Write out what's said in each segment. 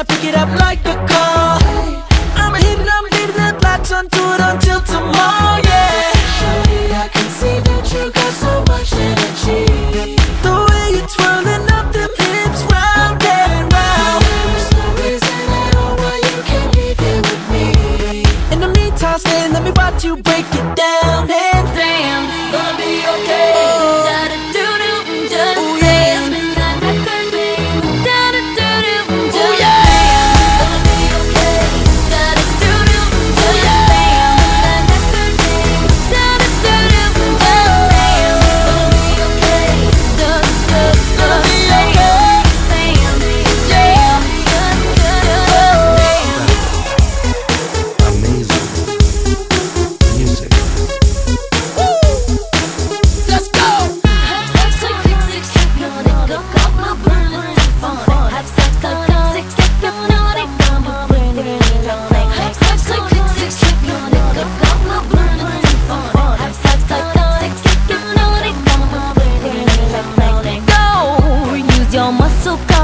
tryna pick it up like a call I'ma hit it, I'ma leave it, then latch onto it until tomorrow, yeah. Shawty, I can see that you got so much energy. The way you twirling up them hips round and round. There's no reason at all why you can't be here with me. In the meantime, stay, let me watch you break it down, hey.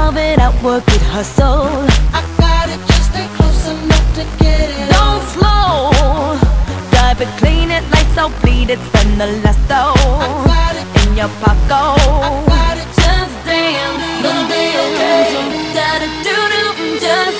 solve it, I work it, hustle. I got it, just ain't close enough to get it. Don't slow. Drive it, clean it, lights out, bleed it, spend the last though. In your pocket. I got it, just dance, don't dance, do do, just.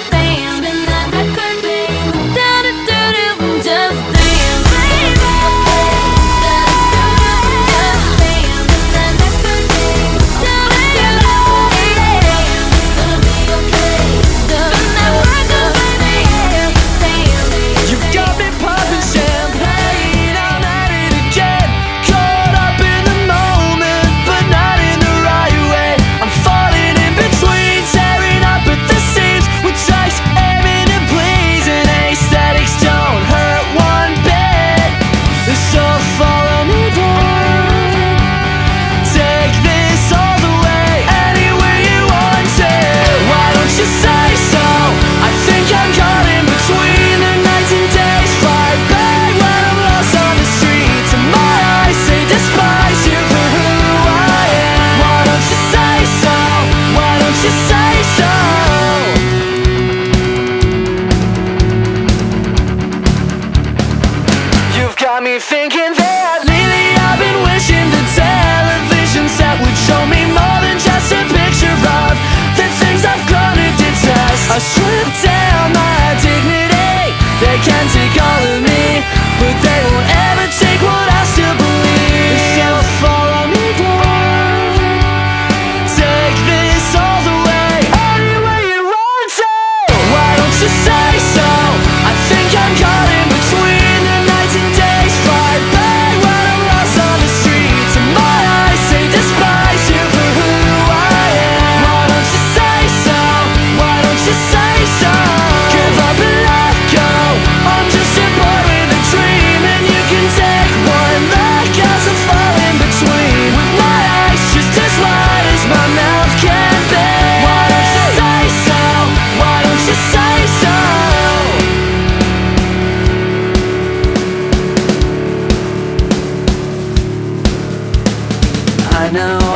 Calling. me now